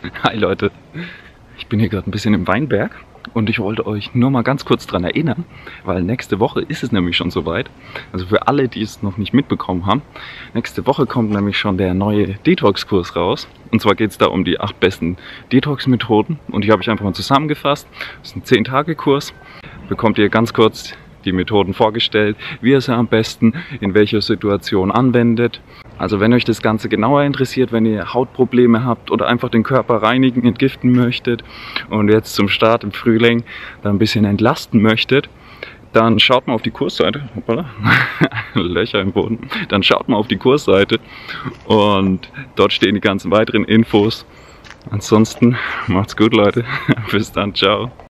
Hi Leute, ich bin hier gerade ein bisschen im Weinberg und ich wollte euch nur mal ganz kurz daran erinnern, weil nächste Woche ist es nämlich schon soweit. Also für alle, die es noch nicht mitbekommen haben, nächste Woche kommt nämlich schon der neue Detox-Kurs raus. Und zwar geht es da um die acht besten Detox-Methoden und die habe ich einfach mal zusammengefasst. Das ist ein 10-Tage-Kurs. Bekommt ihr ganz kurz die Methoden vorgestellt, wie ihr sie am besten in welcher Situation anwendet. Also wenn euch das Ganze genauer interessiert, wenn ihr Hautprobleme habt oder einfach den Körper reinigen, entgiften möchtet und jetzt zum Start im Frühling da ein bisschen entlasten möchtet, dann schaut mal auf die Kursseite. Hoppala. Löcher im Boden. Dann schaut mal auf die Kursseite und dort stehen die ganzen weiteren Infos. Ansonsten macht's gut, Leute. Bis dann. Ciao.